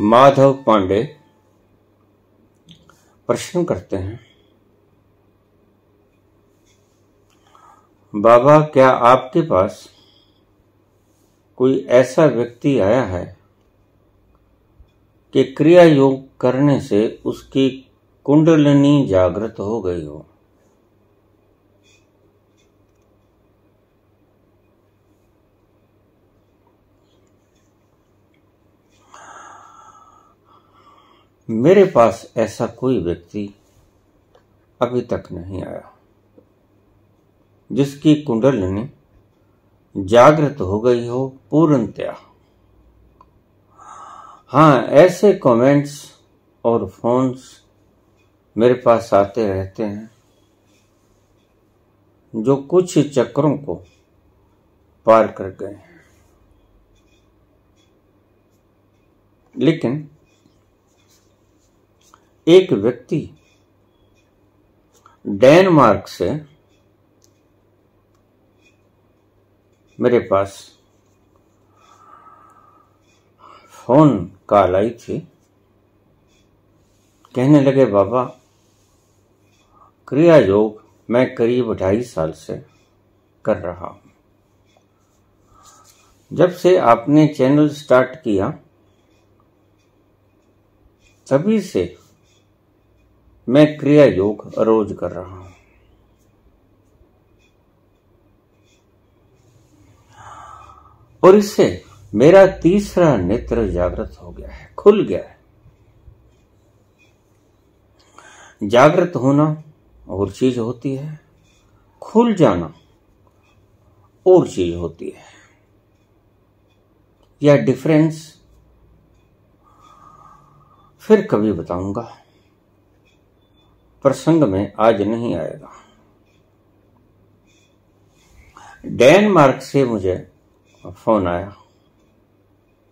माधव पांडे प्रश्न करते हैं। बाबा, क्या आपके पास कोई ऐसा व्यक्ति आया है कि क्रिया योग करने से उसकी कुंडलिनी जागृत हो गई हो? मेरे पास ऐसा कोई व्यक्ति अभी तक नहीं आया, जिसकी कुंडलिनी जागृत हो गई हो पूर्णतया। हाँ ऐसे कमेंट्स और फोन्स मेरे पास आते रहते हैं, जो कुछ चक्रों को पार कर गए हैं। लेकिन एक व्यक्ति डेनमार्क से मेरे पास फ़ोन कॉल आई थी। कहने लगे, बाबा, क्रिया योग मैं करीब ढाई साल से कर रहा हूँ। जब से आपने चैनल स्टार्ट किया, तभी से मैं क्रिया योग रोज कर रहा हूँ। और इससे मेरा तीसरा नेत्र जागृत हो गया है, खुल गया है। जागृत होना और चीज़ होती है, खुल जाना और चीज़ होती है। यह डिफरेंस फिर कभी बताऊँगा। प्रसंग में आज नहीं आएगा। डेनमार्क से मुझे फ़ोन आया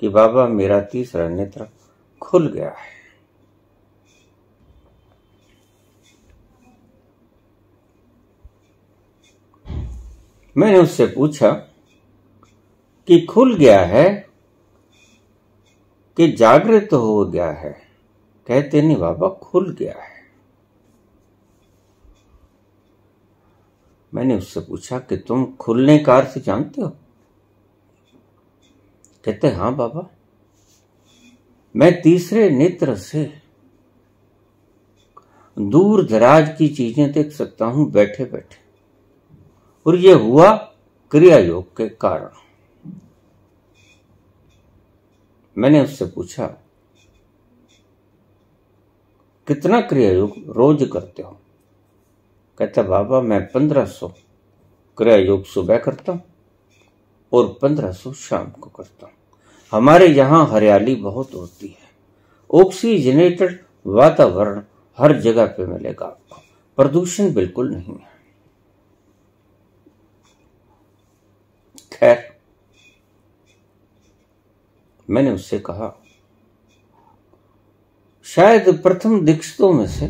कि बाबा मेरा तीसरा नेत्र खुल गया है। मैंने उससे पूछा कि खुल गया है कि जागृत हो गया है? कहते, नहीं बाबा, खुल गया है। मैंने उससे पूछा कि तुम खुलने का अर्थ जानते हो? कहते, हाँ बाबा। मैं तीसरे नेत्र से दूर दराज की चीज़ें देख सकता हूँ बैठे बैठे और यह हुआ क्रिया योग के कारण। मैंने उससे पूछा, कितना क्रिया योग रोज करते हो? कहता, बाबा, मैं पंद्रह सौ क्रिया योग सुबह करता हूँ और पंद्रह सौ शाम को करता हूँ। हमारे यहाँ हरियाली बहुत होती है। ऑक्सीजनेटेड वातावरण हर जगह पे मिलेगा आपको। प्रदूषण बिल्कुल नहीं है। खैर, मैंने उससे कहा, शायद प्रथम दीक्षितों में से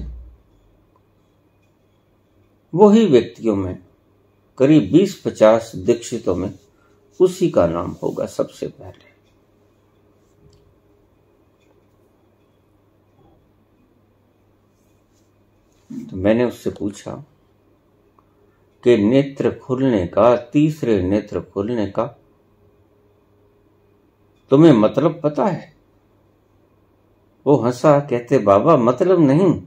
वही व्यक्तियों में, करीब बीस पचास दीक्षितों में उसी का नाम होगा सबसे पहले। तो मैंने उससे पूछा कि नेत्र खुलने का, तीसरे नेत्र खुलने का तुम्हें मतलब पता है? वो हंसा, कहते, बाबा मतलब नहीं।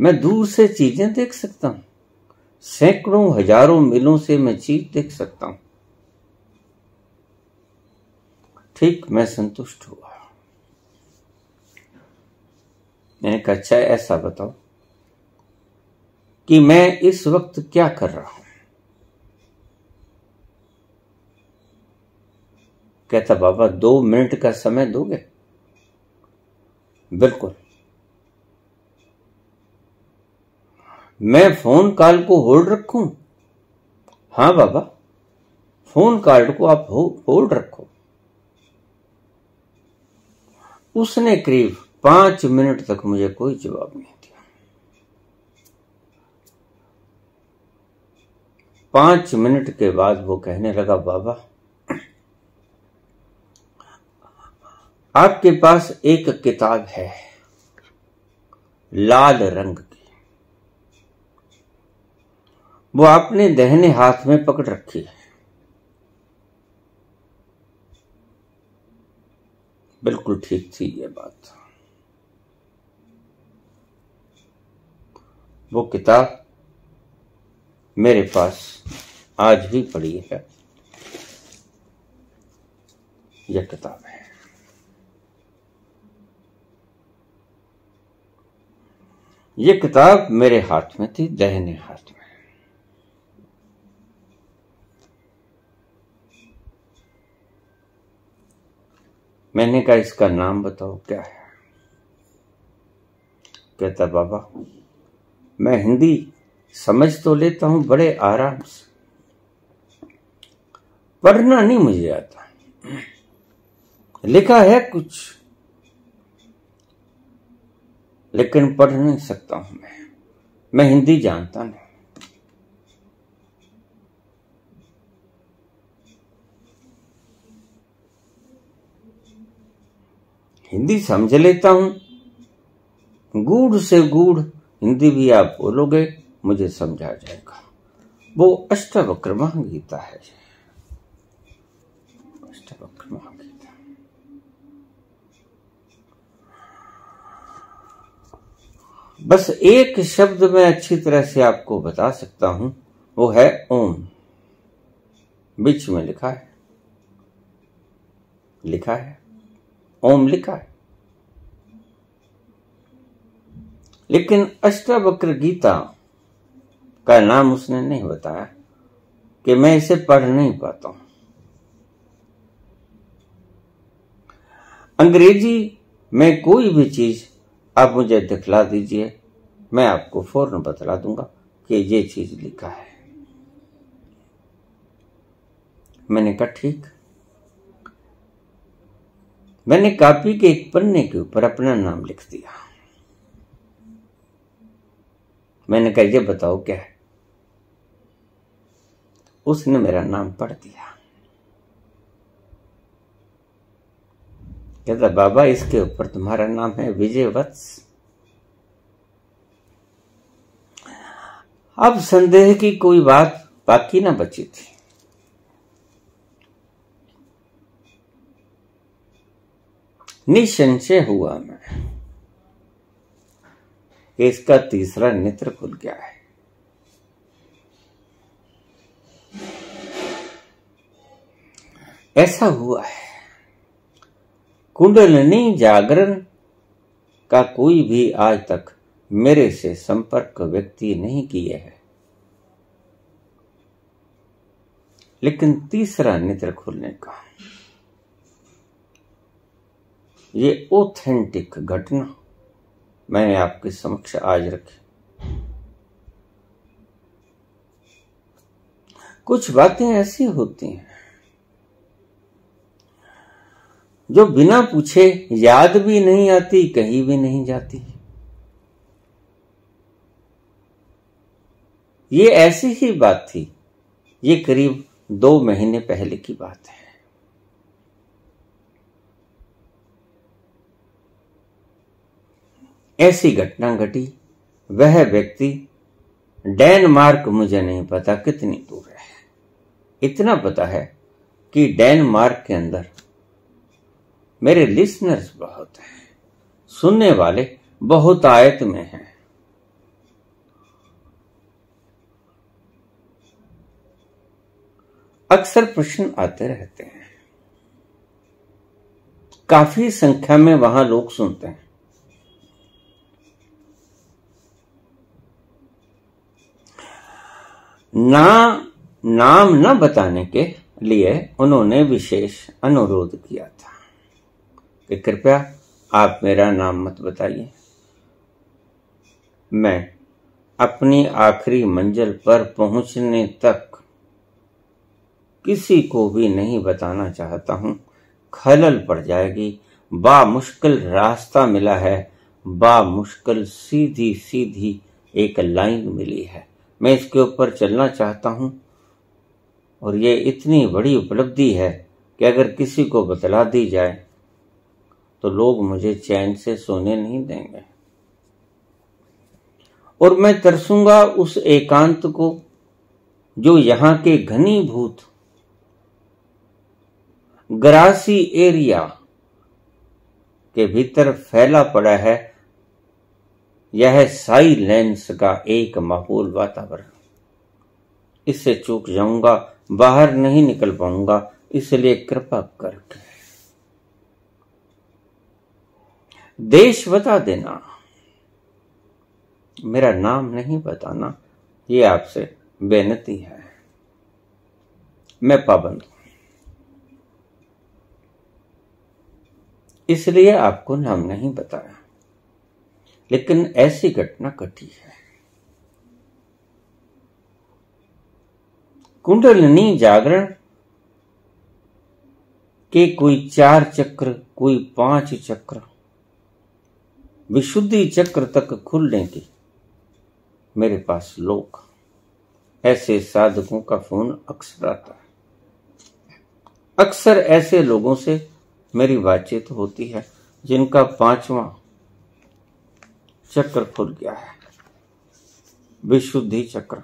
मैं दूर से चीज़ें देख सकता हूँ। सैकड़ों हज़ारों मिलों से मैं चीज़ देख सकता हूँ। ठीक मैं संतुष्ट हुआ। मैंने कहा अच्छा ऐसा बताओ कि मैं इस वक्त क्या कर रहा हूँ? कहता, बाबा, दो मिनट का समय दोगे? बिल्कुल। मैं फ़ोन कॉल को होल्ड रखूँ? हाँ बाबा, फ़ोन कॉल को आप होल्ड रखो। उसने करीब पाँच मिनट तक मुझे कोई जवाब नहीं दिया। पाँच मिनट के बाद वो कहने लगा, बाबा, आपके पास एक किताब है, लाल रंग की। वो आपने दहने हाथ में पकड़ रखी है। बिल्कुल ठीक थी ये बात। वो किताब मेरे पास आज भी पड़ी है। यह किताब है। ये किताब मेरे हाथ में थी, दहने हाथ में। मैंने कहा, इसका नाम बताओ, क्या है? कहता, बाबा, मैं हिंदी समझ तो लेता हूँ, बड़े आराम से। पढ़ना नहीं मुझे आता। लिखा है कुछ, लेकिन पढ़ नहीं सकता हूँ मैं। मैं हिंदी जानता नहीं। हिंदी समझ लेता हूँ। गूढ़ से गूढ़ हिंदी भी आप बोलोगे, मुझे समझा जाएगा। वो अष्टवक्र गीता है गीता बस एक शब्द मैं अच्छी तरह से आपको बता सकता हूँ, वो है ओम। बीच में लिखा है। लिखा है। ओम लिखा है। लेकिन अष्टावक्र गीता का नाम उसने नहीं बताया कि मैं इसे पढ़ नहीं पाता हूँ। अंग्रेज़ी में कोई भी चीज़ आप मुझे दिखला दीजिए, मैं आपको फ़ौरन बतला दूँगा कि ये चीज़ लिखा है। मैंने कहा, ठीक। मैंने कापी के एक पन्ने के ऊपर अपना नाम लिख दिया। मैंने कहा, ये बताओ क्या है? उसने मेरा नाम पढ़ दिया। कहता, बाबा, इसके ऊपर तुम्हारा नाम है विजय वत्स अब संदेह की कोई बात बाकी ना बची थी। निसंशय हुआ मैं। इसका तीसरा नेत्र खुल गया है। ऐसा हुआ है। कुंडलनी जागरण का कोई भी आज तक मेरे से संपर्क व्यक्ति नहीं किए है। लेकिन तीसरा नेत्र खुलने का ये ऑथेंटिक घटना मैंने आपके समक्ष आज रखी। कुछ बातें ऐसी होती हैं जो बिना पूछे याद भी नहीं आती, कहीं भी नहीं जाती। ये ऐसी ही बात थी, ये करीब दो महीने पहले की बात है। ऐसी घटना घटी। वह व्यक्ति डेनमार्क मुझे नहीं पता कितनी दूर है। इतना पता है कि डेनमार्क के अंदर मेरे लिसनर्स बहुत हैं। सुनने वाले बहुत आयत में हैं। अक्सर प्रश्न आते रहते हैं। काफ़ी संख्या में वहाँ लोग सुनते हैं। ना, नाम न बताने के लिए उन्होंने विशेष अनुरोध किया था। कि कृपया आप मेरा नाम मत बताइए। मैं अपनी आखिरी मंजिल पर पहुँचने तक किसी को भी नहीं बताना चाहता हूँ। खलल पड़ जाएगी। बा मुश्किल रास्ता मिला है। बा मुश्किल सीधी सीधी एक लाइन मिली है। मैं इसके ऊपर चलना चाहता हूँ। और ये इतनी बड़ी उपलब्धि है कि अगर किसी को बतला दी जाए तो लोग मुझे चैन से सोने नहीं देंगे। और मैं तरसूँगा उस एकांत को, जो यहाँ के घनीभूत, ग्रासी एरिया के भीतर फैला पड़ा है यह साइलेंस का एक माहौल वातावरण। इससे चूक जाऊँगा, बाहर नहीं निकल पाऊँगा, इसलिए कृपा करके। देश बता देना। मेरा नाम नहीं बताना, ये आपसे बेनती है। मैं पाबंद हूँ। इसलिए आपको नाम नहीं बताया। लेकिन ऐसी घटना घटी है। कुंडलनी जागरण के कोई चार चक्र, कोई पाँच चक्र, विशुद्धि चक्र तक खुलने की मेरे पास लोग ऐसे साधकों का फ़ोन अक्सर आता है। अक्सर ऐसे लोगों से मेरी बातचीत होती है, जिनका पांचवा चक्र खुल गया है। विशुद्धि चक्र।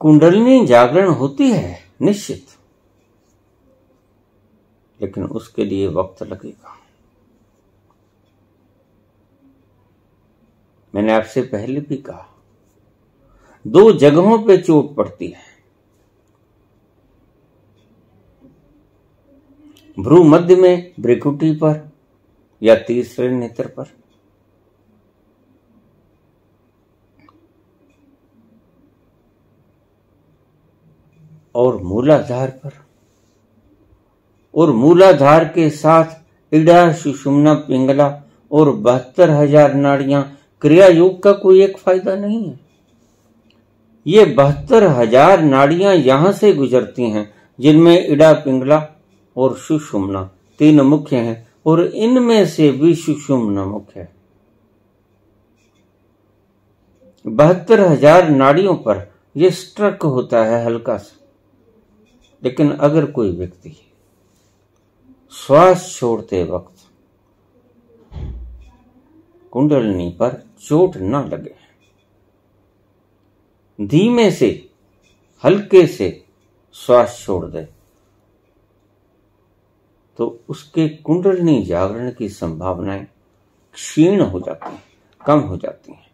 कुंडलिनी जागरण होती है, निश्चित। लेकिन उसके लिए वक्त लगेगा। मैंने आपसे पहले भी कहा, दो जगहों पे चोट पड़ती है। भ्रू मध्य में ब्रिकुटी पर या तीसरे नेत्र पर? और मूलाधार पर? और मूलाधार के साथ इड़ा, सुषुम्ना, पिंगला और बहत्तर हज़ार नाड़ियाँ क्रिया योग का कोई एक फ़ायदा नहीं है। ये बहत्तर हज़ार नाड़ियाँ यहाँ से गुजरती हैं, जिनमें इड़ा, पिंगला और सुषुम्ना। तीन मुख्य हैं और इनमें से भी सुषुम्ना मुख्य है। बहत्तर हज़ार नाड़ियों पर यह स्ट्रक होता है हल्का सा। लेकिन अगर कोई व्यक्ति श्वास छोड़ते वक्त कुंडलनी पर चोट ना लगे, धीमे से, हल्के से श्वास छोड़ दे तो उसके कुंडलनी जागरण की संभावनाएँ क्षीण हो जाती हैं, कम हो जाती हैं।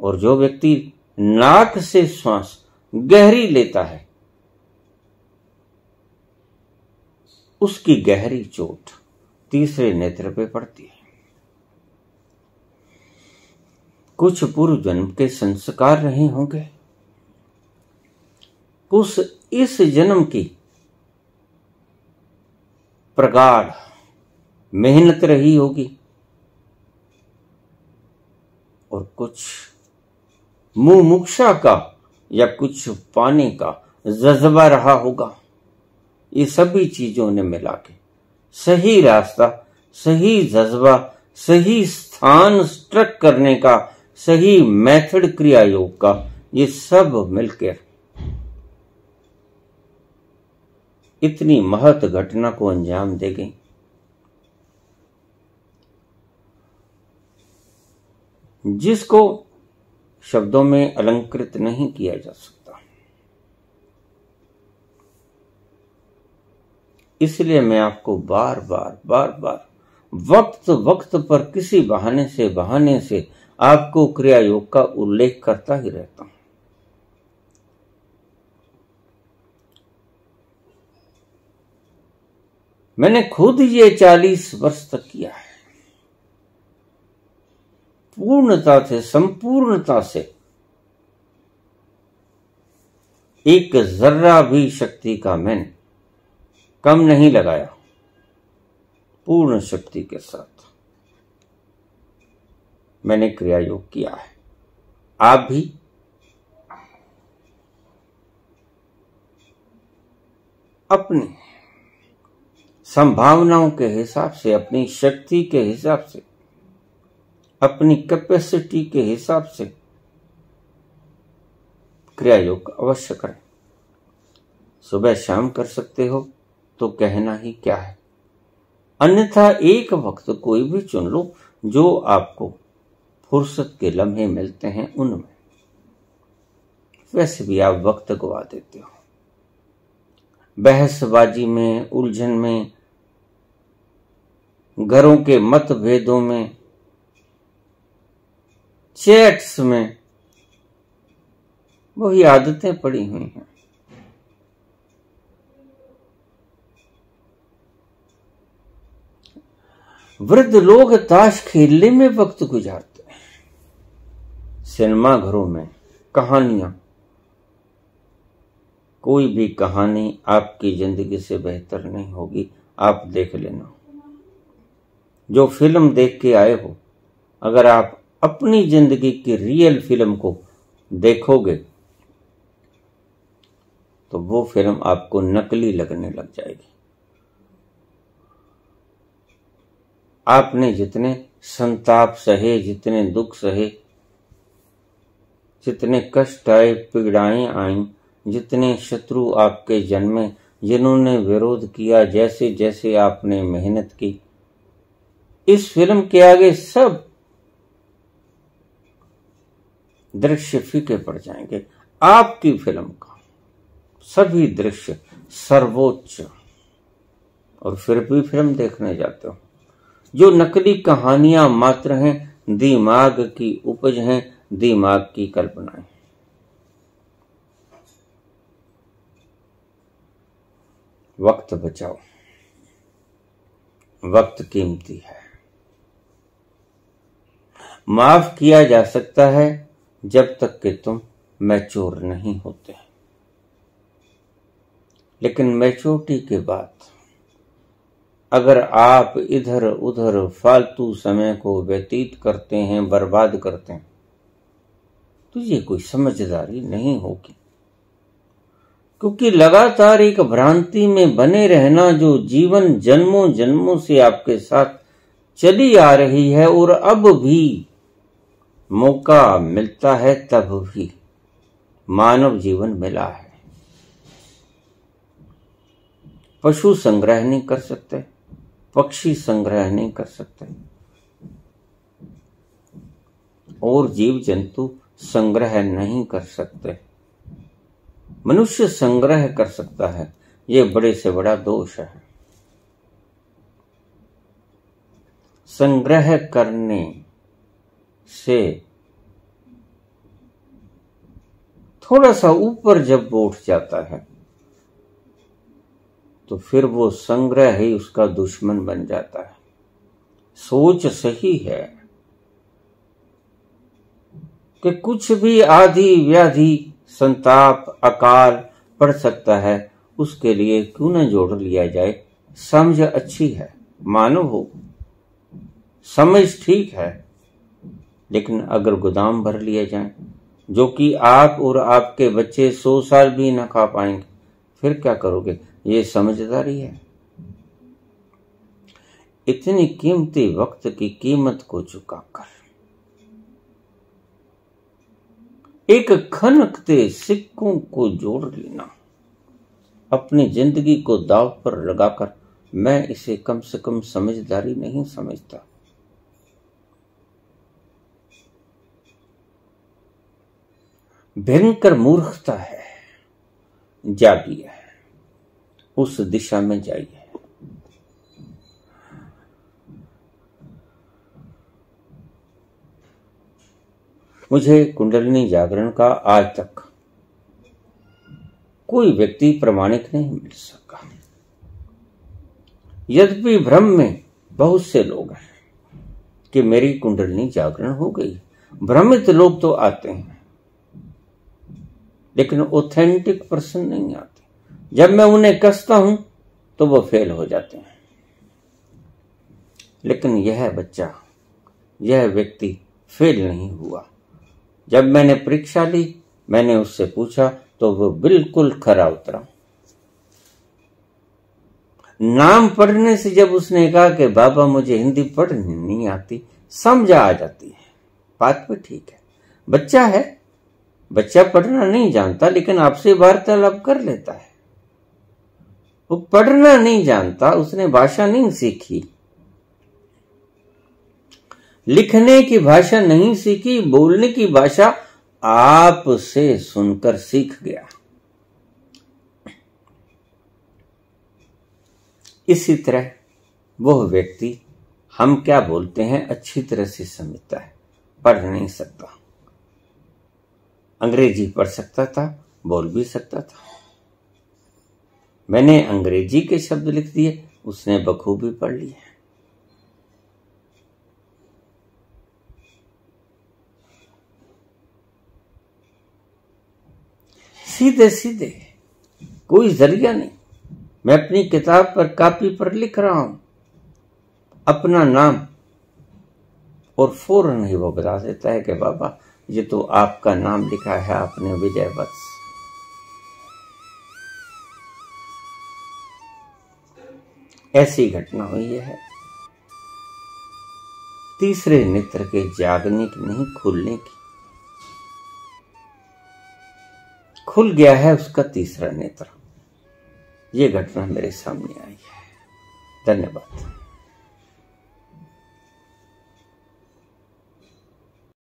और जो व्यक्ति नाक से श्वास गहरी लेता है, उसकी गहरी चोट तीसरे नेत्र पे पड़ती है। कुछ पूर्व जन्म के संस्कार रहे होंगे। उस इस जन्म की प्रगाढ़। मेहनत रही होगी। और कुछ मुँह मुमुक्षा का या कुछ पाने का जज्बा रहा होगा। ये सभी चीज़ों ने मिला के सही रास्ता, सही जज्बा, सही स्थान स्ट्रक करने का, सही मेथड क्रिया योग का ये सब मिलकर इतनी महत घटना को अंजाम दे गई जिसको शब्दों में अलंकृत नहीं किया जा सकता। इसलिए मैं आपको बार बार बार बार, वक्त वक्त पर किसी बहाने से बहाने से आपको क्रिया योग का उल्लेख करता ही रहता हूँ। मैंने खुद ये चालीस वर्ष तक किया है। पूर्णता से, संपूर्णता से। एक जर्रा भी शक्ति का मैंने कम नहीं लगाया। पूर्ण शक्ति के साथ मैंने क्रिया योग किया है। आप भी? अपनी। संभावनाओं के हिसाब से, अपनी शक्ति के हिसाब से, अपनी कैपेसिटी के हिसाब से क्रिया योग अवश्य करें। सुबह शाम कर सकते हो तो कहना ही क्या है। अन्यथा एक वक्त कोई भी चुन लो, जो आपको फुर्सत के लम्हे मिलते हैं उनमें। वैसे भी आप वक्त गवा देते हो। बहसबाजी में, उलझन में घरों के मतभेदों में, चैट्स में वही आदतें पड़ी हुई हैं। वृद्ध लोग ताश खेलने में वक्त गुजारते हैं। सिनेमा घरों में कहानियाँ। कोई भी कहानी आपकी ज़िंदगी से बेहतर नहीं होगी, आप देख लेना। जो फ़िल्म देख के आए हो, अगर आप अपनी ज़िंदगी की रियल फ़िल्म को देखोगे तो वो फ़िल्म आपको नकली लगने लग जाएगी। आपने जितने संताप सहे, जितने दुख सहे, जितने कष्ट आए, पीड़ाएँ आई, जितने शत्रु आपके जन्मे, जिन्होंने विरोध किया जैसे जैसे आपने मेहनत की इस फ़िल्म के आगे सब दृश्य फीके पड़ जाएँगे। आपकी फ़िल्म का सभी दृश्य सर्वोच्च। और फिर भी फ़िल्म देखने जाते हो। जो नकली कहानियाँ मात्र हैं, दिमाग की उपज हैं, दिमाग की कल्पनाएँ। वक्त बचाओ। वक्त कीमती है। माफ़ किया जा सकता है जब तक कि तुम मैच्योर नहीं होते। लेकिन मैच्योरिटी के बाद, अगर आप इधर उधर फालतू समय को व्यतीत करते हैं, बर्बाद करते हैं तो ये कोई समझदारी नहीं होगी। क्योंकि लगातार एक भ्रांति में बने रहना जो जीवन जन्मों जन्मों से आपके साथ चली आ रही है और अब भी मौका मिलता है तब भी मानव जीवन मिला है। पशु संग्रह नहीं कर सकते, पक्षी संग्रह नहीं कर सकते। और जीव जंतु संग्रह नहीं कर सकते। मनुष्य संग्रह कर सकता है, ये बड़े से बड़ा दोष है। संग्रह करने से थोड़ा सा ऊपर जब वो उठ जाता है तो फिर वो संग्रह ही उसका दुश्मन बन जाता है। सोच सही है कि कुछ भी आदि व्याधि, संताप, अकाल पड़ सकता है, उसके लिए क्यों न जोड़ लिया जाए। समझ अच्छी है मानव हो। समझ ठीक है लेकिन अगर गोदाम भर लिए जाए, जो कि आप और आपके बच्चे सौ साल भी ना खा पाएँगे, फिर क्या करोगे? ये समझदारी है। इतनी कीमती वक्त की कीमत को चुकाकर। एक खनकते सिक्कों को जोड़ लेना। अपनी ज़िंदगी को दाव पर लगाकर मैं इसे कम से कम समझदारी नहीं समझता। भयंकर मूर्खता है। जागिए। उस दिशा में जाइए। मुझे कुंडलिनी जागरण का आज तक कोई व्यक्ति प्रमाणिक नहीं मिल सका। यद्यपि भ्रम में बहुत से लोग हैं कि मेरी कुंडलिनी जागरण हो गई। भ्रमित लोग तो आते हैं। लेकिन ऑथेंटिक पर्सन नहीं आते। जब मैं उन्हें कसता हूँ तो वो फेल हो जाते हैं। लेकिन यह बच्चा, यह व्यक्ति फेल नहीं हुआ। जब मैंने परीक्षा ली, मैंने उससे पूछा तो वो बिल्कुल खरा उतरा। नाम पढ़ने से जब उसने कहा कि, बाबा, मुझे हिंदी पढ़नी नहीं आती, समझ आ जाती है। बात भी ठीक है। बच्चा है बच्चा पढ़ना नहीं जानता, लेकिन आपसे वार्तालाप कर लेता है। वो पढ़ना नहीं जानता, उसने भाषा नहीं सीखी। लिखने की भाषा नहीं सीखी, बोलने की भाषा आप से सुनकर सीख गया। इसी तरह वह व्यक्ति, हम क्या बोलते हैं, अच्छी तरह से समझता है, पढ़ नहीं सकता। अंग्रेज़ी पढ़ सकता था, बोल भी सकता था। मैंने अंग्रेज़ी के शब्द लिख दिए, उसने बखूबी पढ़ लिए सीधे सीधे कोई ज़रिया नहीं। मैं अपनी किताब पर कापी पर लिख रहा हूँ। अपना नाम और फ़ौरन ही वो बता देता है कि बाबा ये तो आपका नाम लिखा है आपने विजय वत्स ऐसी घटना हुई है। तीसरे नेत्र के जागने की नहीं, खुलने की। खुल गया है उसका तीसरा नेत्र। ये घटना मेरे सामने आई है। धन्यवाद।